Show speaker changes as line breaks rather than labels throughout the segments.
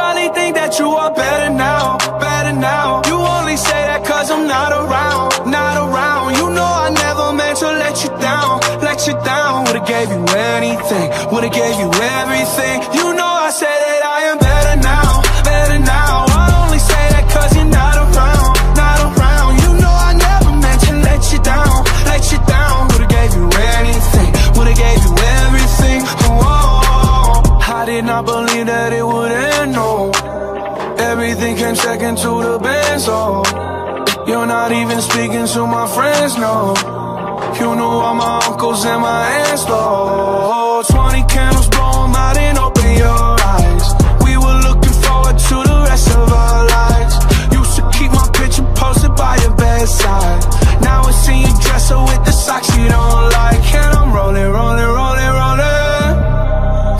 think that you are better now, better now. You only say that cause I'm not around, not around. You know I never meant to let you down, let you down. Would've gave you anything, would've gave you everything. You know I said that I am better now, better now. I only say that cause you're not around, not around. You know I never meant to let you down, let you down. Would've gave you anything, would've gave you everything. Oh, oh, oh. I did not believe came second to the best, oh You're not even speaking to my friends, no. You know all my uncles and my aunts, though. 20 candles, blow 'em out and open your eyes. We were looking forward to the rest of our lives. Used to keep my picture posted by your bedside. Now I see you dresser with the socks you don't like. And I'm rolling, rolling, rolling, rolling.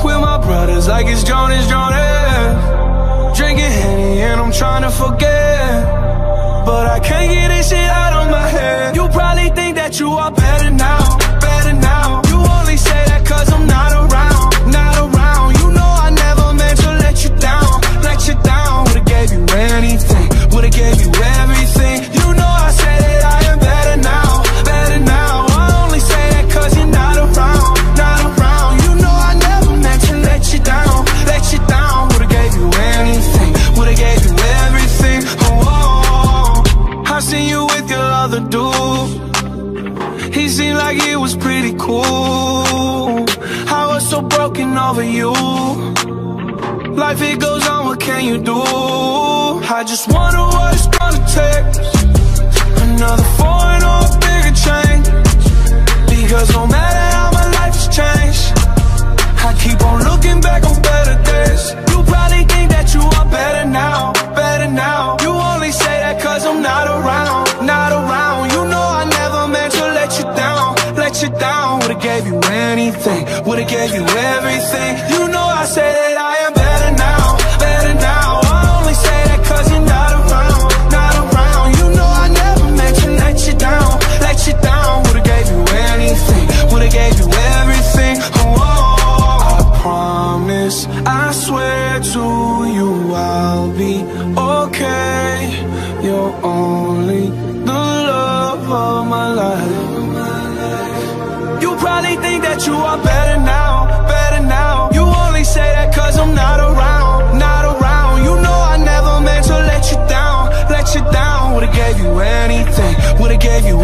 With my brothers like it's Jonas, Jonas Drinking Henny and I'm trying to forget. But I can't get this shit out of my head. You probably think that you are with your other dude. He seemed like he was pretty cool. I was so broken over you. Life it goes on, what can you do? I just wonder what it's gonna take. Another foreign or a bigger change. Because no Would've gave you anything, would've gave you everything. You know I say that I am better now, better now. I only say that cause you're not around, not around. You know I never meant to let you down, let you down. Would've gave you anything, would've gave you everything. Oh, I promise, I swear to you I'll be okay. You're only that you are better now, better now. You only say that cause I'm not around, not around. You know I never meant to let you down, let you down. Would've gave you anything, would've gave you